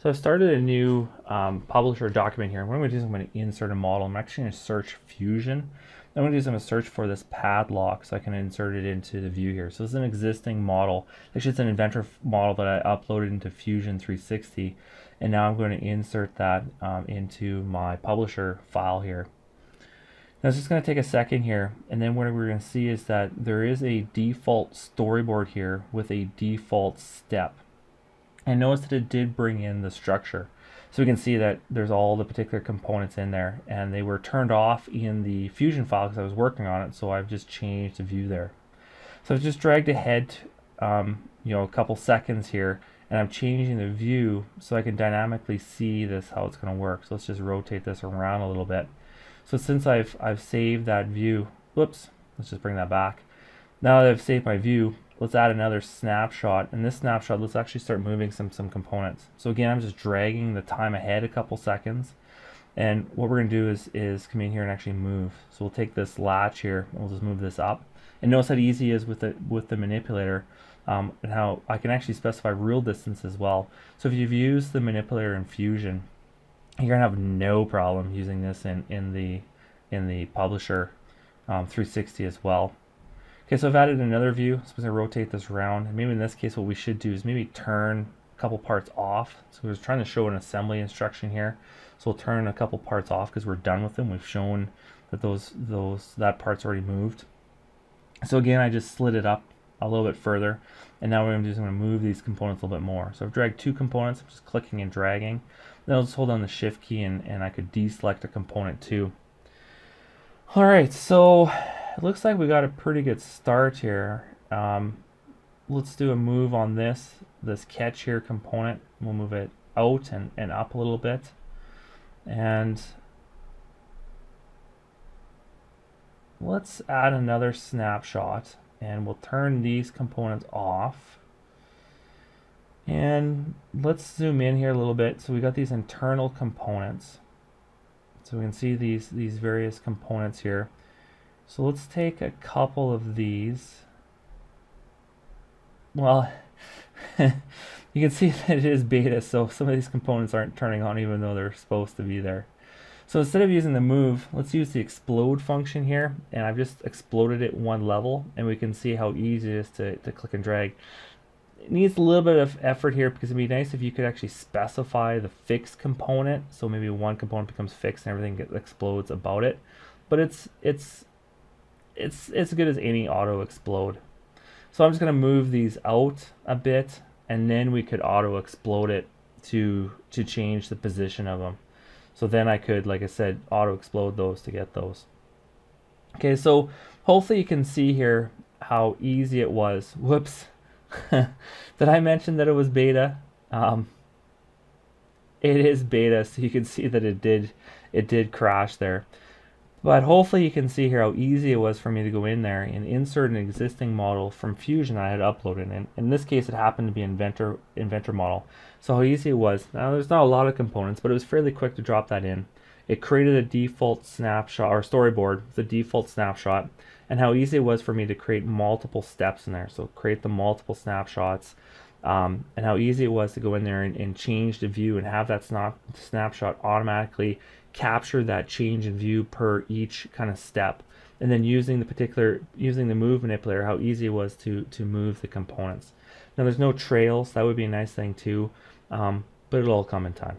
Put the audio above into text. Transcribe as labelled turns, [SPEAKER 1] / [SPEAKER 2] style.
[SPEAKER 1] So I've started a new um, publisher document here. What I'm going to do is I'm going to insert a model. I'm actually going to search Fusion. I'm going to do is I'm going to search for this padlock so I can insert it into the view here. So this is an existing model. Actually, it's an Inventor model that I uploaded into Fusion 360. And now I'm going to insert that um, into my publisher file here. Now it's just going to take a second here. And then what we're going to see is that there is a default storyboard here with a default step. And notice that it did bring in the structure. So we can see that there's all the particular components in there and they were turned off in the Fusion file because I was working on it. So I've just changed the view there. So I've just dragged ahead, um, you know, a couple seconds here and I'm changing the view so I can dynamically see this, how it's going to work. So let's just rotate this around a little bit. So since I've, I've saved that view, whoops, let's just bring that back. Now that I've saved my view, let's add another snapshot. And this snapshot, let's actually start moving some, some components. So again, I'm just dragging the time ahead a couple seconds. And what we're going to do is, is come in here and actually move. So we'll take this latch here and we'll just move this up. And notice how easy it is with the, with the manipulator um, and how I can actually specify real distance as well. So if you've used the manipulator in Fusion, you're gonna have no problem using this in, in the in the publisher um, 360 as well. Okay, so I've added another view. So I'm to rotate this around. And maybe in this case, what we should do is maybe turn a couple parts off. So we're trying to show an assembly instruction here. So we'll turn a couple parts off because we're done with them. We've shown that those those that part's already moved. So again, I just slid it up a little bit further. And now what I'm to do is I'm to move these components a little bit more. So I've dragged two components. I'm just clicking and dragging. Then I'll just hold down the shift key and, and I could deselect a component too. All right, so it looks like we got a pretty good start here. Um, let's do a move on this, this catch here component. We'll move it out and, and up a little bit. And let's add another snapshot and we'll turn these components off. And let's zoom in here a little bit. So we got these internal components. So we can see these, these various components here. So let's take a couple of these. Well, you can see that it is beta, so some of these components aren't turning on even though they're supposed to be there. So instead of using the move, let's use the explode function here, and I've just exploded it one level, and we can see how easy it is to, to click and drag. It needs a little bit of effort here because it'd be nice if you could actually specify the fixed component, so maybe one component becomes fixed and everything gets, explodes about it. But it's it's it's as good as any auto explode. So I'm just going to move these out a bit and then we could auto explode it to to change the position of them. So then I could, like I said, auto explode those to get those. Okay, so hopefully you can see here how easy it was. Whoops. Did I mention that it was beta? Um, it is beta, so you can see that it did it did crash there. But hopefully you can see here how easy it was for me to go in there and insert an existing model from Fusion I had uploaded. And in this case, it happened to be Inventor, Inventor model. So how easy it was. Now there's not a lot of components, but it was fairly quick to drop that in. It created a default snapshot or storyboard, the default snapshot, and how easy it was for me to create multiple steps in there. So create the multiple snapshots, um, and how easy it was to go in there and, and change the view and have that snap, snapshot automatically capture that change in view per each kind of step. And then using the particular using the move manipulator how easy it was to to move the components. Now there's no trails. That would be a nice thing too um, but it'll all come in time